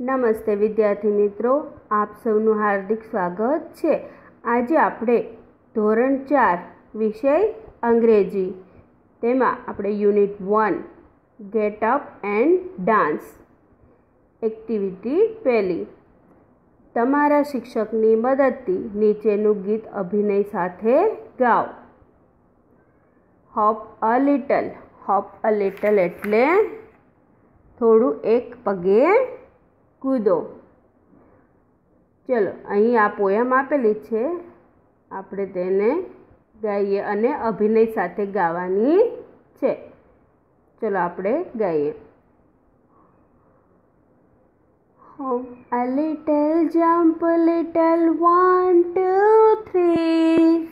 નમસ્તે વિદ્યાર્થી મિત્રો, આપ સૌનું હાર્દિક સ્વાગત છે. આજે આપણે ધોરણ ચાર વિષય અંગ્રેજી, તેમાં આપણે unit one, get up and dance activity પહેલી. તમારા શિક્ષકની મદદથી નીચેનું ગીત અભિનય સાથે ગાઓ. Hop a little, hop a little એટલે થોડું એક પગે કૂદો ચલો અહીં આ પોયમ આપેલી છે આપણે તેને ગાઈએ અને અભિનય સાથે ગાવાની છે ચલો આપણે ગાઈએ Oh, a little, jump a little, one, two, three.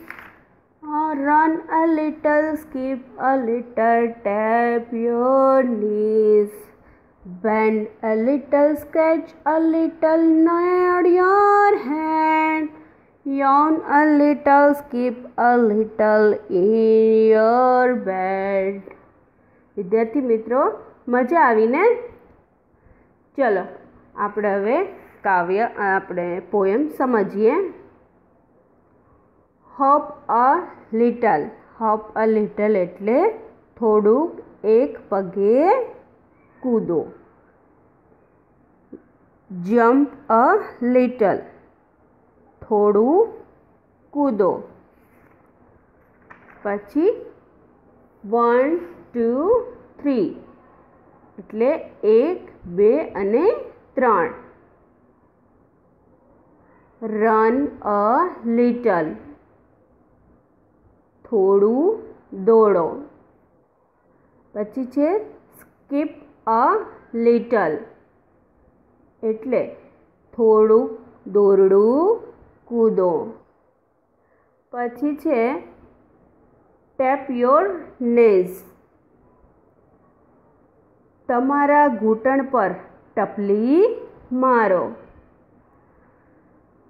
Oh, run a little, skip a little, tap your knees. Bend a little, sketch a little, nod your hand. Yawn a little, skip a little in your bed. વિદ્યાર્થી મિત્રો મજા આવીને ચલો આપણે હવે કાવ્ય આપણે poem સમજીએ hope a little hope a little એટલે થોડુંક એક પગે કૂદો જમ્પ અ લિટલ થોડું કૂદો પછી વન ટુ થ્રી એટલે એક બે અને ત્રણ રન અ લિટલ થોડું દોડો પછી છે સ્કીપ અ લિટલ એટલે થોડું દોરડું કૂદો પછી છે ટેપ યોર નેઝ તમારા ઘૂંટણ પર ટપલી મારો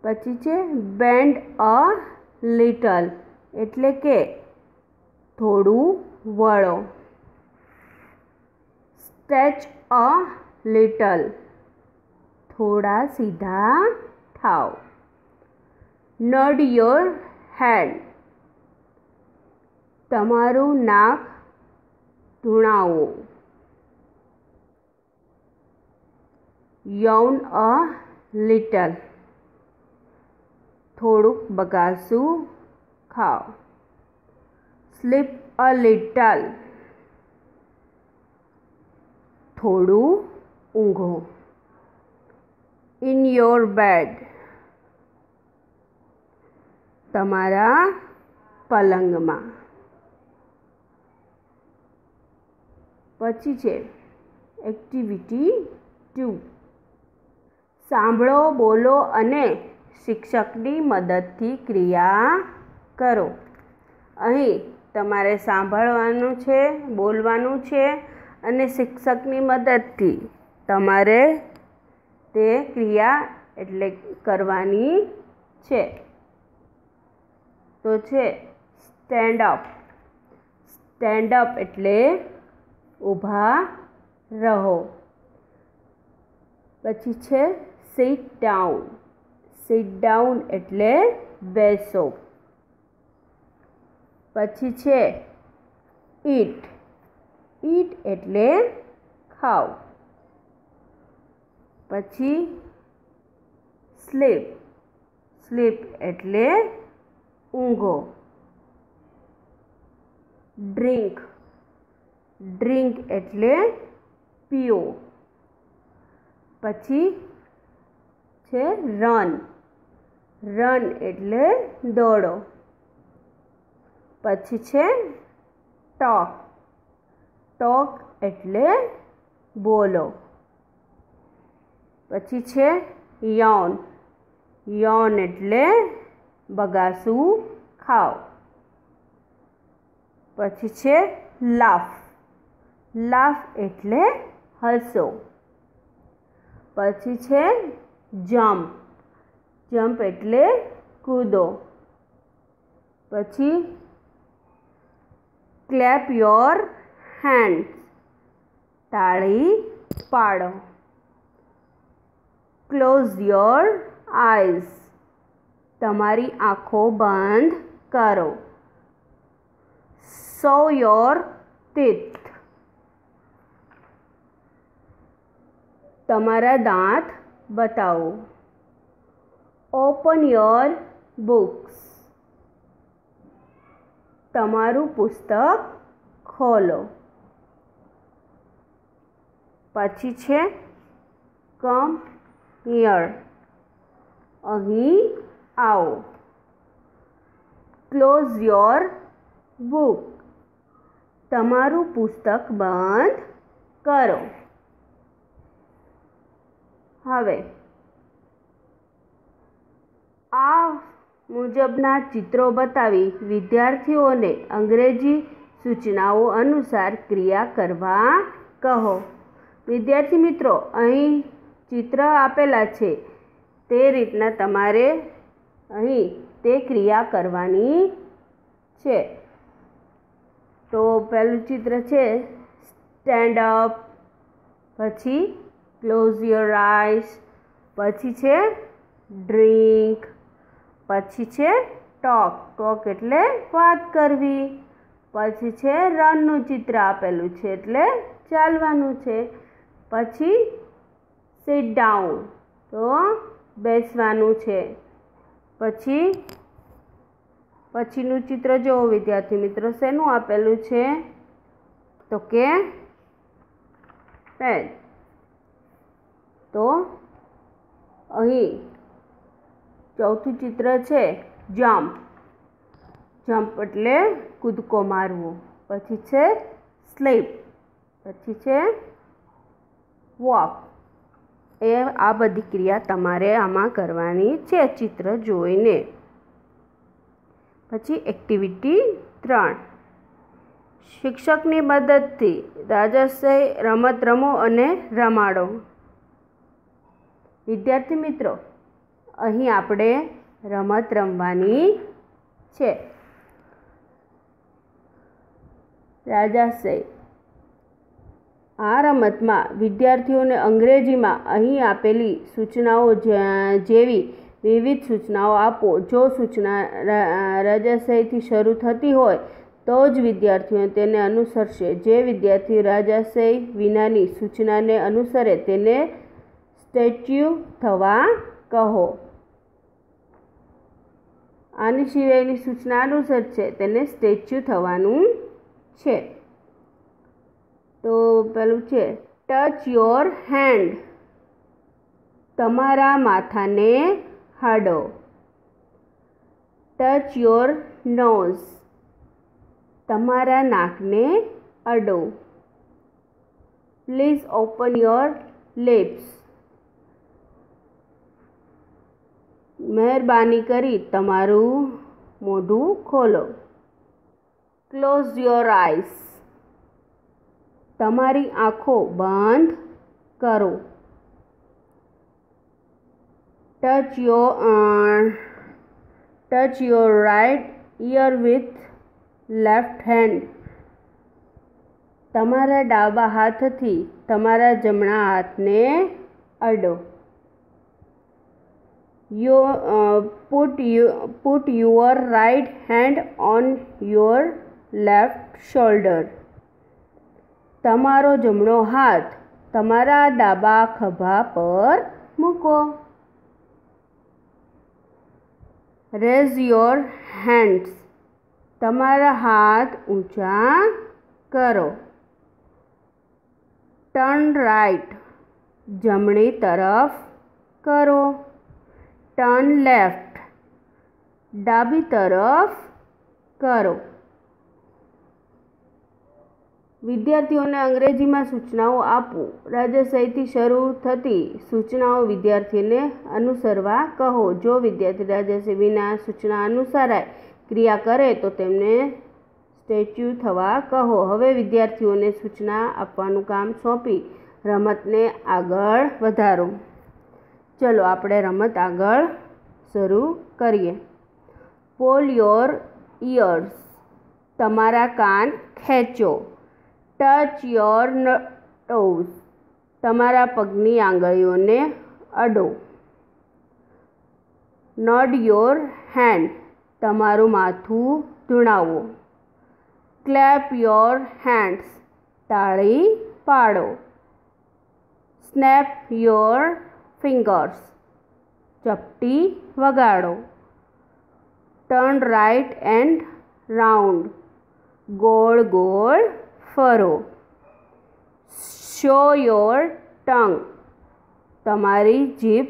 પછી છે બેન્ડ અ લિટલ એટલે કે થોડું વળો સ્ટ્રેચ અ લિટલ થોડા સીધા થાવ નડ યોર હેડ તમારું નાક ધૂણાવો યૌન અ લિટલ થોડુંક બગાસું ખાઓ સ્લીપ અ લિટલ થોડું ઊંઘો. ઇન યોર બેડ તમારા પલંગમાં. પછી છે એક્ટિવિટી ટુ સાંભળો, બોલો અને શિક્ષકની મદદથી ક્રિયા કરો. અહીં તમારે સાંભળવાનું છે, બોલવાનું છે અને શિક્ષકની મદદથી તમારે તે ક્રિયા એટલે કરવાની છે. તો છે સ્ટેન્ડ અપ સ્ટેન્ડ અપ એટલે ઊભા રહો. પછી છે સીટ ડાઉન સીટ ડાઉન એટલે બેસો. પછી છે ઈટ ઈટ એટલે ખાવ પછી સ્લીપ સ્લીપ એટલે ઊંઘો ડ્રિંક ડ્રિંક એટલે પીઓ પછી છે રન રન એટલે દોડો પછી છે ટોક ટોક એટલે બોલો પછી છે યૌન યૌન એટલે બગાસું ખાઓ પછી છે લાફ લાફ એટલે હસો પછી છે જમ્પ જમ્પ એટલે કૂદો પછી ક્લેપ યોર હેન્ડ્સ તાળી પાડો ક્લોઝ યોર આઈઝ તમારી આંખો બંધ કરો સો યોર ટીથ તમારા દાંત બતાવો ઓપન યોર બુક્સ તમારું પુસ્તક ખોલો પછી છે કમ હિયર અહીં આવો. ક્લોઝ યોર બુક તમારું પુસ્તક બંધ કરો. હવે, આ મુજબના ચિત્રો બતાવી વિદ્યાર્થીઓને અંગ્રેજી સૂચનાઓ અનુસાર ક્રિયા કરવા કહો. વિદ્યાર્થી મિત્રો, અહીં ચિત્ર આપેલા છે. તે રીતના તમારે અહીં તે ક્રિયા કરવાની છે. તો પહેલું ચિત્ર છે સ્ટેન્ડ અપ પછી ક્લોઝ યોર આઈસ પછી છે ડ્રિંક પછી છે ટોક ટોક એટલે વાત કરવી. પછી છે રનનું ચિત્ર આપેલું છે, એટલે ચાલવાનું છે. પછી સીટ ડાઉન તો બેસવાનું છે. પછી, પછીનું ચિત્ર જુઓ વિદ્યાર્થી મિત્રો. શેનું આપેલું છે? તો કે પેન તો અહીં ચોથું ચિત્ર છે જમ્પ જમ્પ એટલે કૂદકો મારવો. પછી છે સ્લીપ પછી છે વોક એ આ બધી ક્રિયા તમારે આમાં કરવાની છે ચિત્ર જોઈને. પછી એક્ટિવિટી ત્રણ. શિક્ષકની મદદથી રાજાશ્રય રમત રમો અને રમાડો. વિદ્યાર્થી મિત્રો, અહીં આપણે રમત રમવાની છે. રાજાશ્રય આ રમતમાં વિદ્યાર્થીઓને અંગ્રેજીમાં અહીં આપેલી સૂચનાઓ જેવી વિવિધ સૂચનાઓ આપો. જો સૂચના રાજાશાહીથી શરૂ થતી હોય, તો જ વિદ્યાર્થીઓ તેને અનુસરશે. જે વિદ્યાર્થીઓ રાજાશાહી વિનાની સૂચનાને અનુસરે, તેને સ્ટેચ્યુ થવા કહો. આની સિવાયની સૂચના અનુસરશે, તેને સ્ટેચ્યુ થવાનું છે. તો પેલું છે ટચ યોર હેન્ડ તમારા માથાને હાડો. ટચ યોર નોઝ તમારા નાકને અડો. પ્લીઝ ઓપન યોર લિપ્સ મહેરબાની કરી તમારું મોઢું ખોલો. ક્લોઝ યોર આઈસ તમારી આંખો બંધ કરો touch your touch your right ear with left hand તમારા ડાબા હાથથી તમારા જમણા હાથને અડો your put you put your right hand on your left shoulder તમારો જમણો હાથ તમારા ડાબા ખભા પર મૂકો રેઝ યોર હેન્ડ્સ તમારા હાથ ઊંચા કરો ટર્ન રાઈટ જમણી તરફ કરો ટર્ન લેફ્ટ ડાબી તરફ કરો વિદ્યાર્થીઓને અંગ્રેજીમાં સૂચનાઓ આપો. રાજાશાહીથી શરૂ થતી સૂચનાઓ વિદ્યાર્થીને અનુસરવા કહો. જો વિદ્યાર્થી રાજાશાહી વિના સૂચના અનુસારાય ક્રિયા કરે તો તેમને સ્ટેચ્યુ થવા કહો. હવે વિદ્યાર્થીઓને સૂચના આપવાનું કામ સોંપી. રમતને આગળ વધારો. ચલો, આપણે રમત આગળ શરૂ કરીએ. પોલ યોર ઇયર્સ તમારા કાન ખેંચો. ટચ યોર ટોઝ તમારા પગની આંગળીઓને અડો નડ યોર હેન્ડ તમારું માથું ધૂણાવો ક્લેપ યોર હેન્ડ્સ તાળી પાડો સ્નેપ યોર ફિંગર્સ ચપટી વગાડો ટર્ન રાઇટ એન્ડ રાઉન્ડ ગોળ ગોળ ફરો. શો યોર ટંગ તમારી જીભ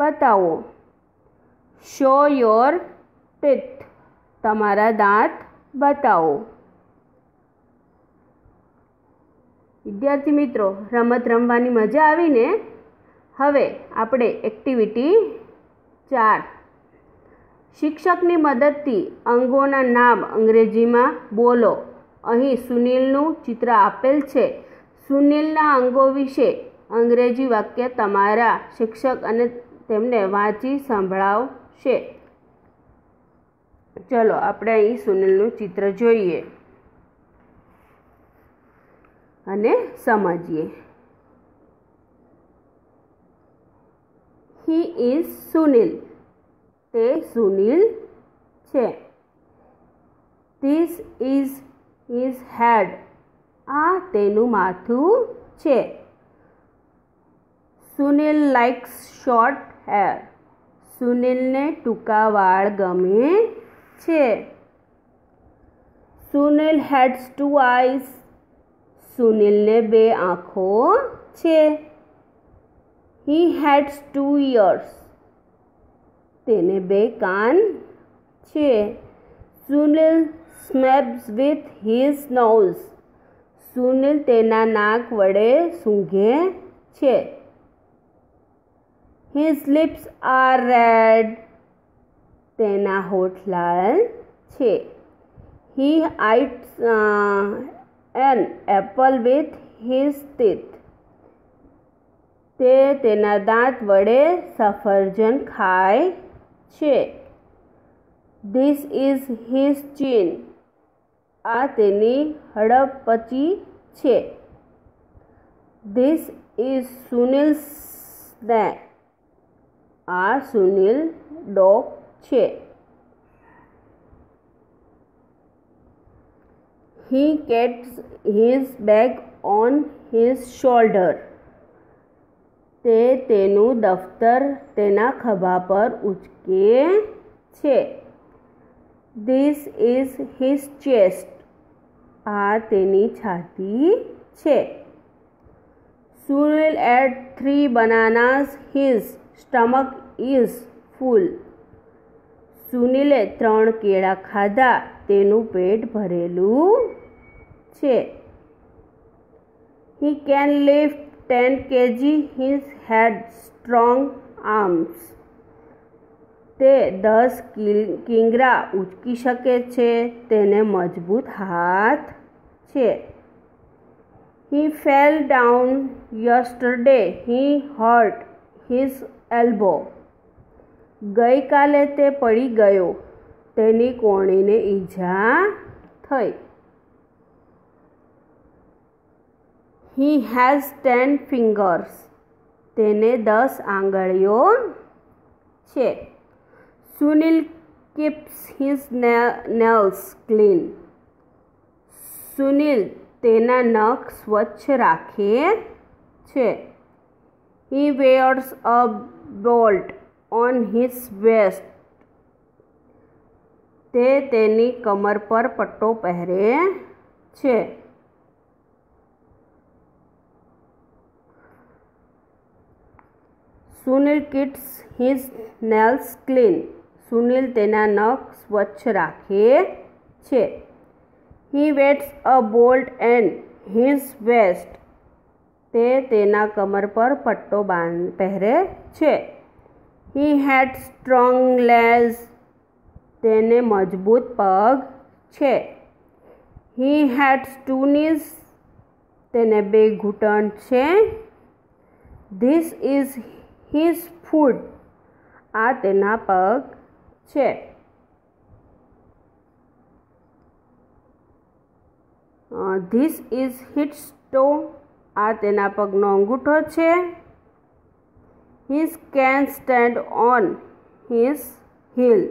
બતાવો. શો યોર ટીથ તમારા દાંત બતાવો. વિદ્યાર્થી મિત્રો, રમત રમવાની મજા આવીને હવે આપણે એક્ટિવિટી ચાર. શિક્ષકની મદદથી અંગોના નામ અંગ્રેજીમાં બોલો. અહીં સુનિલનું ચિત્ર આપેલ છે. સુનિલના અંગો વિશે અંગ્રેજી વાક્ય તમારા શિક્ષક અને તેમને વાંચી સંભળાવશે. ચલો, આપણે અહીં સુનિલનું ચિત્ર જોઈએ અને સમજીએ. He is Sunil. તે સુનિલ છે. ધીસ ઇઝ ઇઝ હેડ આ તેનું માથું છે સુનિલ લાઇક્સ શોર્ટ હેર સુનિલને ટૂંકા વાળ ગમે છે સુનિલ હેડ્સ ટુ આઈસ સુનિલને બે આંખો છે હી હેડ્સ ટુ ઇયર્સ તેને બે કાન છે Sunil smells with his nose Sunil તેના નાક વડે સૂંઘે છે હિઝ લિપ્સ આર રેડ તેના હોઠ લાલ છે he eats an apple with his teeth તે તેના દાંત વડે સફરજન ખાય છે ધીસ ઇઝ હિઝ ચીન આ તેની હડપચી છે ધીસ ઇઝ સુનિલ સ્નેક આ સુનિલ ડોગ છે he gets his bag on his shoulder તે તેનું દફતર તેના ખભા પર ઉચકે છે ધીસ ઇઝ હિઝ ચેસ્ટ આ તેની છાતી છે. Sunil ate three bananas his stomach is full સુનિલે ત્રણ કેળા ખાધા, તેનું પેટ ભરેલું છે. He can lift ten K G his head strong arms તે દસ કિંગરા ઉચકી શકે છે, તેને મજબૂત હાથ છે. He fell down yesterday he hurt his elbow ગઈકાલે તે પડી ગયો. તેની કોણીને ઈજા થઈ. હી હેઝ ટેન ફિંગર્સ તેને દસ આંગળીઓ છે. Sunil keeps his nails clean Sunil તેના નખ સ્વચ્છ રાખે છે he wears a belt on his waist તે તેની કમર પર પટ્ટો પહેરે છે Sunil keeps his nails clean Sunil તેના નખ સ્વચ્છ રાખે છે he wears a belt and his waist તે તેના કમર પર પટ્ટો બાંધ પહેરે છે હી હેડ સ્ટ્રોંગ લેઝ તેને મજબૂત પગ છે હી હેડ ટુ નીઝ તેને બે ઘૂંટણ છે ધીસ ઇઝ હિઝ ફૂડ આ તેના પગ છે. ધીસ ઇઝ હિટ ટો આ તેના પગનો અંગૂઠો છે. He can stand on his heel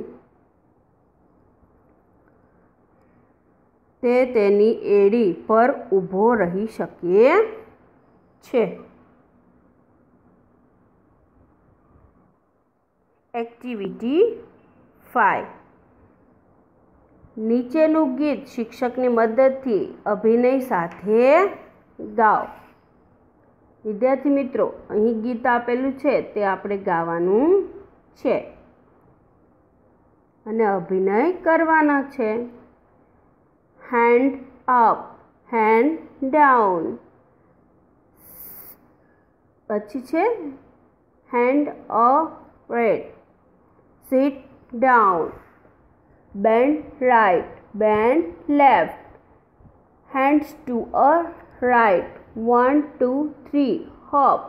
તે તેની એડી પર ઊભો રહી શકે છે. એક્ટિવિટી ફાઇવ નીચેનું ગીત શિક્ષકની મદદથી અભિનય સાથે ગાઓ. વિદ્યાર્થી મિત્રો, અહીં ગીત આપેલું છે, તે આપણે ગાવાનું છે. અને અભિનય કરવાના છે. હેન્ડ અપ હેન્ડ ડાઉન પછી છે, hand red sit down bend right bend left hands to a right one two three hop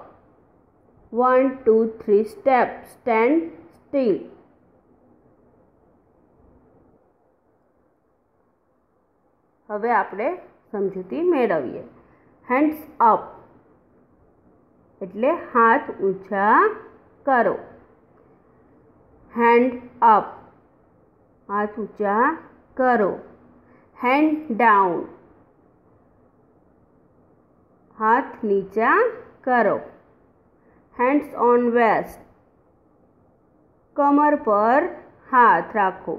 one two three step stand still હવે આપણે સમજૂતી મેળવીએ હેન્ડ્સ અપ એટલે હાથ ઊંચા કરો હેન્ડ અપ હાથ ઊંચા કરો હેન્ડ ડાઉન હાથ નીચા કરો હેન્ડ્સ ઓન વેસ્ટ કમર પર હાથ રાખો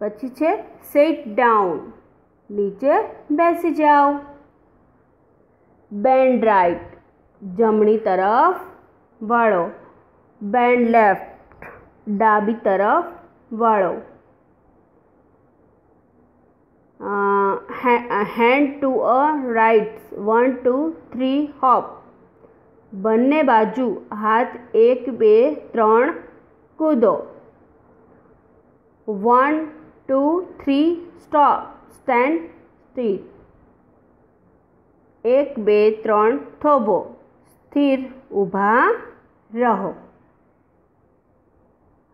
પછી છે સેટ ડાઉન નીચે બેસી જાઓ બેન્ડ રાઈટ જમણી તરફ વળો બેન્ડ લેફ્ટ ડાબી તરફ વળો hand to a right one two three hop બંને બાજુ હાથ એક બે ત્રણ કૂદો one two three stop stand still એક બે ત્રણ થોભો સ્થિર ઊભા રહો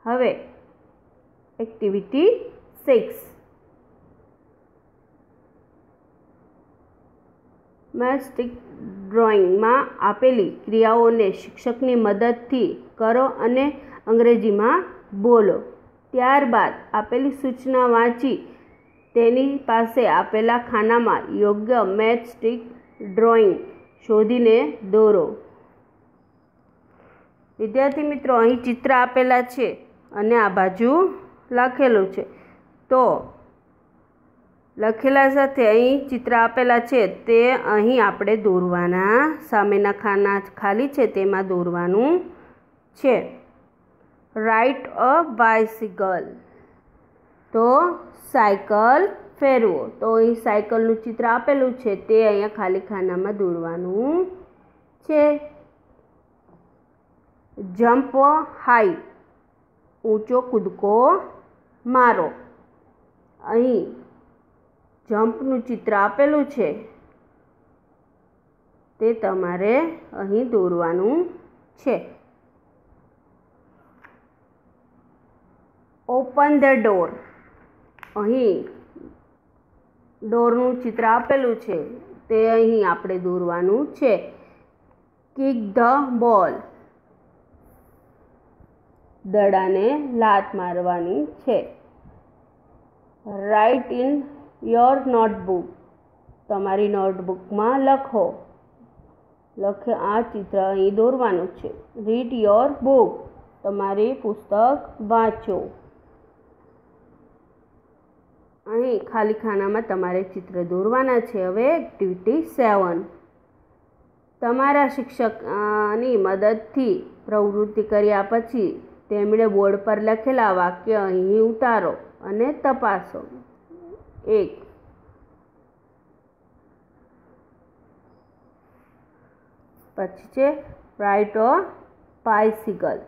હવે એક્ટિવિટી સિક્સ મેસ્ટિક ડ્રોઈંગમાં આપેલી ક્રિયાઓને શિક્ષકની મદદથી કરો અને અંગ્રેજીમાં બોલો. ત્યારબાદ આપેલી સૂચના વાંચી. તેની પાસે આપેલા ખાનામાં યોગ્ય મેચસ્ટિક ડ્રોઈંગ શોધીને દોરો. વિદ્યાર્થી મિત્રો, અહીં ચિત્ર આપેલા છે. અને આ બાજુ લખેલું છે. તો લખેલા સાથે અહીં ચિત્ર આપેલા છે, તે અહીં આપણે દોરવાના, સામેના ખાના ખાલી છે, તેમાં દોરવાનું છે. રાઇટ અ બાયસિકલ તો સાયકલ ફેરવો. તો અહીં સાયકલનું ચિત્ર આપેલું છે, તે અહીંયા ખાલી ખાનામાં દોરવાનું છે. જમ્પ હાઈ ઊંચો કૂદકો મારો. અહીં જમ્પનું ચિત્ર આપેલું છે. તે તમારે અહીં દોરવાનું છે. ઓપન ધ ડોર અહીં ડોરનું ચિત્ર આપેલું છે. તે અહીં આપણે દોરવાનું છે. કિક ધ બોલ દડાને લાત મારવાની છે. રાઇટ ઇન યોર નોટબુક તમારી નોટબુકમાં લખો. લખે આ ચિત્ર અહીં દોરવાનું છે. રીડ યોર બુક તમારી પુસ્તક વાંચો. અહીં ખાલી ખાનામાં તમારે ચિત્ર દોરવાના છે. હવે એક્ટિવિટી સેવન તમારા શિક્ષકની મદદથી પ્રવૃત્તિ કર્યા પછી તેમણે બોર્ડ પર લખેલા વાક્ય અહીં ઉતારો અને તપાસો. એક. પછી છે ride a bicycle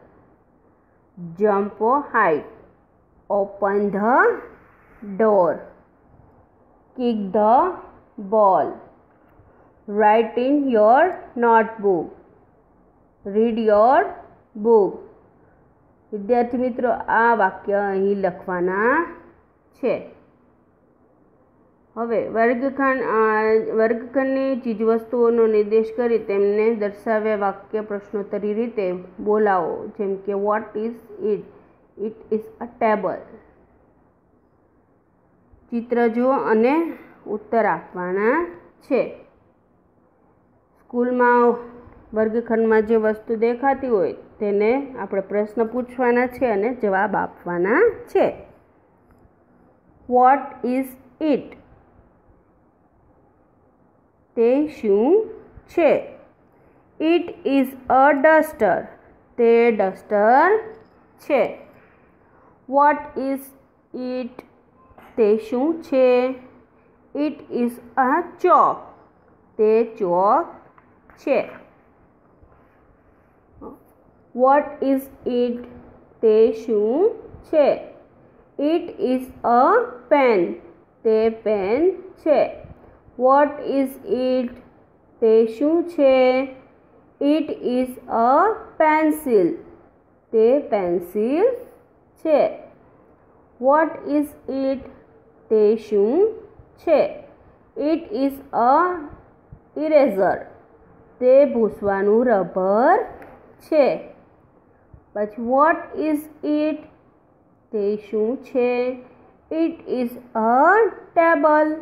jump high open the door. Kick the ball. Write in your notebook. Read your book. વિદ્યાર્થી મિત્રો, આ વાક્ય અહીં લખવાના છે. હવે વર્ગખંડ વર્ગખંડની ચીજવસ્તુઓનો નિર્દેશ કરી તેમને દર્શાવ્યા વાક્ય પ્રશ્નોત્તરી રીતે બોલાવો, જેમ કે what is it it is a table ચિત્ર જુઓ અને ઉત્તર આપવાના છે. સ્કૂલમાં વર્ગખંડમાં જે વસ્તુ દેખાતી હોય તેને આપણે પ્રશ્ન પૂછવાના છે અને જવાબ આપવાના છે. વોટ ઇઝ ઇટ તે શું છે? ઇટ ઇઝ અ ડસ્ટર તે ડસ્ટર છે. વોટ ઇઝ ઇટ તે શું છે? ઇટ ઇઝ અ ચોક તે ચોક છે. વોટ ઇઝ ઇટ તે શું છે? ઇટ ઇઝ અ પેન તે પેન છે. વોટ ઇઝ ઇટ તે શું છે? ઇટ ઇઝ અ પેન્સિલ તે પેન્સિલ છે. વોટ ઇઝ ઇટ તે શું છે? ઇટ ઇઝ અ ઇરેઝર તે ભૂસવાનું રબર છે. પછી વોટ ઇઝ ઇટ તે શું છે? ઇટ ઇઝ અ ટેબલ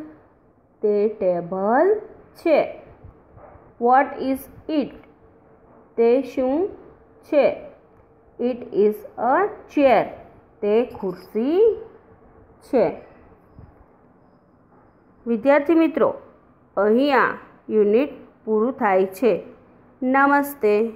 તે ટેબલ છે. વોટ ઇઝ ઇટ તે શું છે? ઇટ ઇઝ અ ચેર તે ખુરશી છે. વિદ્યાર્થી મિત્રો, અહીંયા યુનિટ પૂરું થાય છે. નમસ્તે.